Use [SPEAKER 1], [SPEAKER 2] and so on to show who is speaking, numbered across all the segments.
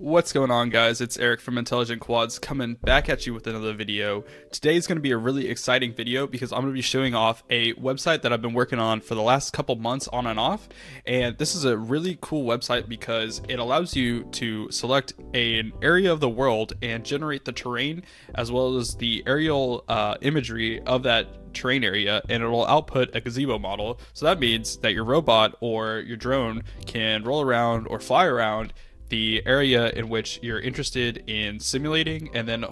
[SPEAKER 1] What's going on guys? It's Eric from Intelligent Quads coming back at you with another video. Today is going to be a really exciting video because I'm going to be showing off a website that I've been working on for the last couple months on and off. And this is a really cool website because it allows you to select an area of the world and generate the terrain as well as the aerial uh, imagery of that terrain area and it'll output a gazebo model. So that means that your robot or your drone can roll around or fly around the area in which you're interested in simulating, and then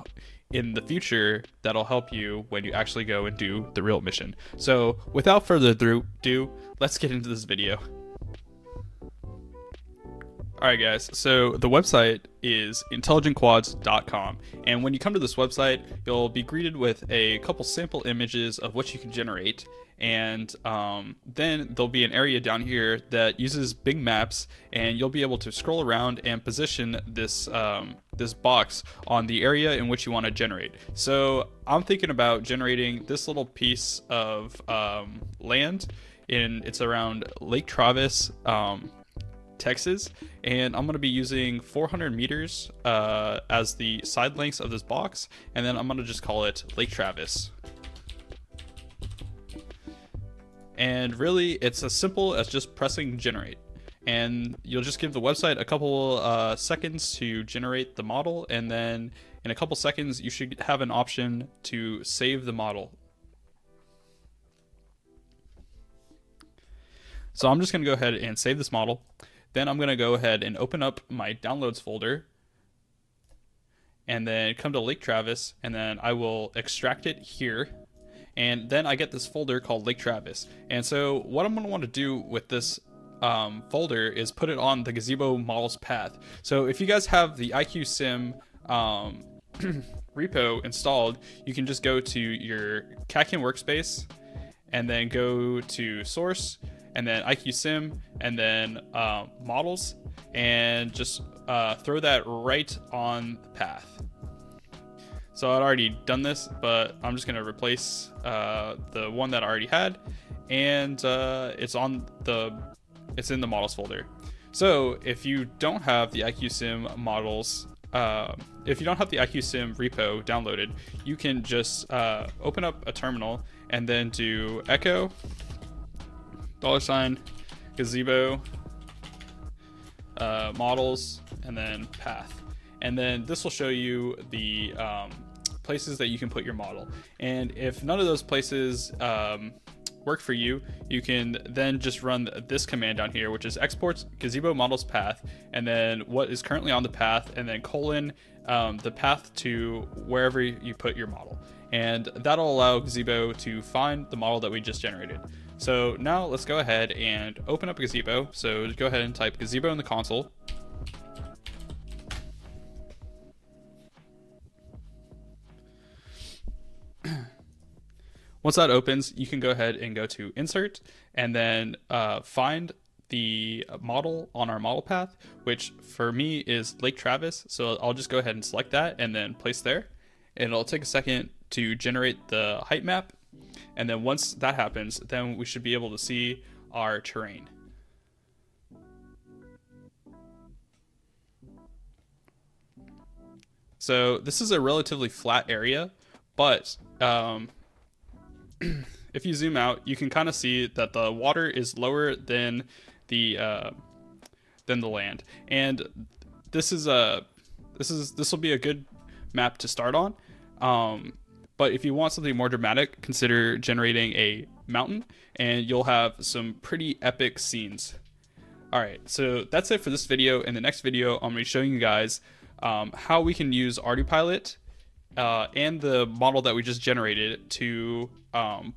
[SPEAKER 1] in the future, that'll help you when you actually go and do the real mission. So, without further ado, let's get into this video. Alright guys, so the website is intelligentquads.com and when you come to this website you'll be greeted with a couple sample images of what you can generate and um, then there'll be an area down here that uses Bing Maps and you'll be able to scroll around and position this um, this box on the area in which you want to generate. So I'm thinking about generating this little piece of um, land in it's around Lake Travis um, Texas, and I'm going to be using 400 meters uh, as the side lengths of this box, and then I'm going to just call it Lake Travis. And really, it's as simple as just pressing generate. And you'll just give the website a couple uh, seconds to generate the model, and then in a couple seconds, you should have an option to save the model. So I'm just going to go ahead and save this model. Then I'm going to go ahead and open up my downloads folder and then come to Lake Travis and then I will extract it here. And then I get this folder called Lake Travis. And so what I'm going to want to do with this um, folder is put it on the gazebo models path. So if you guys have the IQ Sim um, repo installed, you can just go to your Catkin workspace and then go to source and then IQ Sim, and then uh, models, and just uh, throw that right on the path. So I'd already done this, but I'm just gonna replace uh, the one that I already had, and uh, it's on the, it's in the models folder. So if you don't have the IQ Sim models uh, if you don't have the IQSim repo downloaded, you can just uh, open up a terminal and then do echo dollar sign, gazebo, uh, models, and then path. And then this will show you the um, places that you can put your model. And if none of those places um, work for you, you can then just run this command down here, which is exports gazebo models path, and then what is currently on the path, and then colon um, the path to wherever you put your model. And that'll allow Gazebo to find the model that we just generated. So now let's go ahead and open up Gazebo. So go ahead and type Gazebo in the console. Once that opens, you can go ahead and go to Insert and then uh, find the model on our model path, which for me is Lake Travis. So I'll just go ahead and select that and then place there. And it'll take a second to generate the height map and then once that happens, then we should be able to see our terrain. So this is a relatively flat area, but um, if you zoom out, you can kind of see that the water is lower than the uh, than the land, and this is a this is this will be a good map to start on. Um, but if you want something more dramatic, consider generating a mountain and you'll have some pretty epic scenes. Alright, so that's it for this video. In the next video, I'm going to be showing you guys um, how we can use ArduPilot uh, and the model that we just generated to um,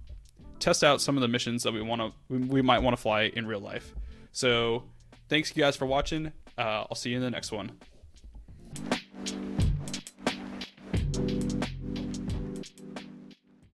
[SPEAKER 1] test out some of the missions that we want to we, we, might want to fly in real life. So thanks you guys for watching. Uh, I'll see you in the next one.